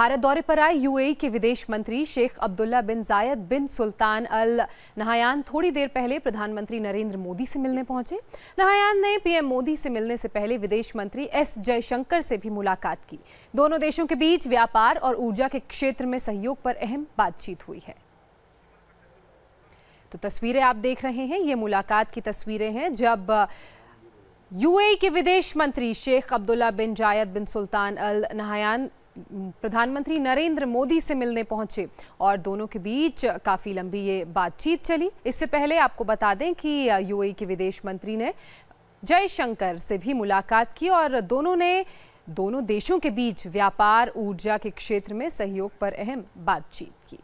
भारत दौरे पर आए यूएई के विदेश मंत्री शेख अब्दुल्ला बिन जायद बिन सुल्तान अल नहायान थोड़ी देर पहले प्रधानमंत्री नरेंद्र मोदी से मिलने पहुँचे। नहायान ने पीएम मोदी से मिलने से पहले विदेश मंत्री एस जयशंकर से भी मुलाकात की। दोनों देशों के बीच व्यापार और ऊर्जा के क्षेत्र में सहयोग पर अहम बातचीत हुई है। तो तस्वीरें आप देख रहे हैं, ये मुलाकात की तस्वीरें हैं जब यूएई के विदेश मंत्री शेख अब्दुल्ला बिन जायद बिन सुल्तान अल नहायान प्रधानमंत्री नरेंद्र मोदी से मिलने पहुँचे और दोनों के बीच काफ़ी लंबी ये बातचीत चली। इससे पहले आपको बता दें कि यूएई के विदेश मंत्री ने जयशंकर से भी मुलाकात की और दोनों ने, दोनों देशों के बीच व्यापार, ऊर्जा के क्षेत्र में सहयोग पर अहम बातचीत की।